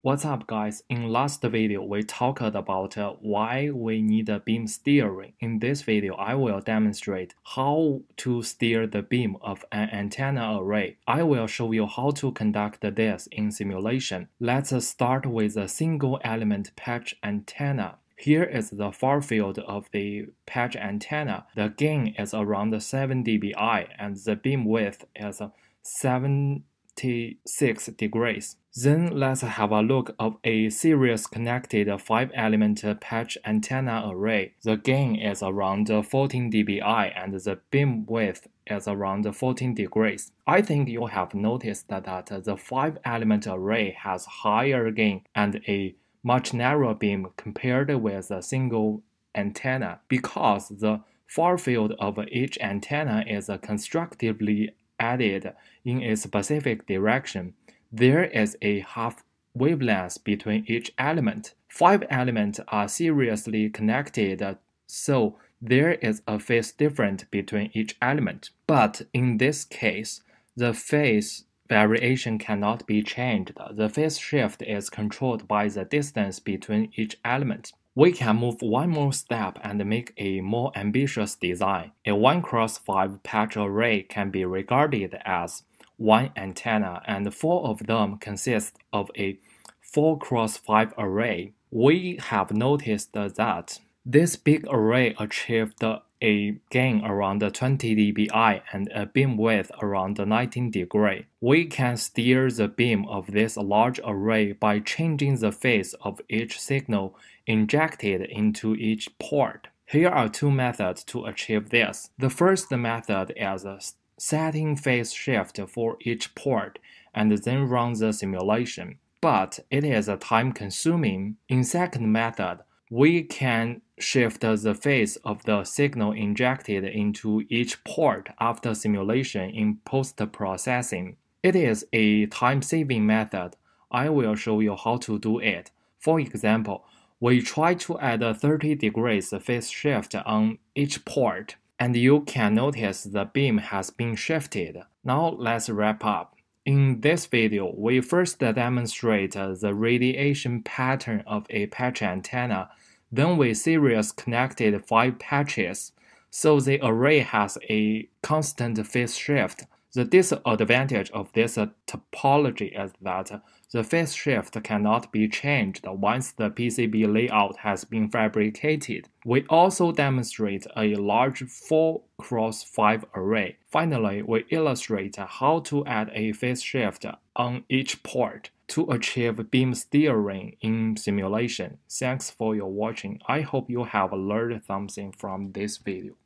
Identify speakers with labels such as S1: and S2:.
S1: What's up guys, in last video we talked about uh, why we need a beam steering. In this video I will demonstrate how to steer the beam of an antenna array. I will show you how to conduct this in simulation. Let's start with a single element patch antenna. Here is the far field of the patch antenna. The gain is around 7 dBi and the beam width is 7 26 degrees. Then let's have a look of a series connected 5-element patch antenna array. The gain is around 14 dBi and the beam width is around 14 degrees. I think you have noticed that the 5-element array has higher gain and a much narrower beam compared with a single antenna because the far field of each antenna is constructively added in a specific direction, there is a half wavelength between each element. Five elements are seriously connected, so there is a phase difference between each element. But in this case, the phase variation cannot be changed. The phase shift is controlled by the distance between each element. We can move one more step and make a more ambitious design. A 1 cross 5 patch array can be regarded as one antenna and four of them consist of a 4 cross 5 array. We have noticed that this big array achieved a gain around 20 dBi and a beam width around 19 degree. We can steer the beam of this large array by changing the phase of each signal injected into each port. Here are two methods to achieve this. The first method is setting phase shift for each port and then run the simulation. But it is a time consuming. In second method, we can shift the phase of the signal injected into each port after simulation in post-processing. It is a time-saving method. I will show you how to do it. For example, we try to add a 30 degrees phase shift on each port, and you can notice the beam has been shifted. Now let's wrap up. In this video, we first demonstrate the radiation pattern of a patch antenna, then we series connected five patches, so the array has a constant phase shift. The disadvantage of this topology is that the phase shift cannot be changed once the PCB layout has been fabricated. We also demonstrate a large 4 cross 5 array. Finally, we illustrate how to add a phase shift on each port to achieve beam steering in simulation. Thanks for your watching. I hope you have learned something from this video.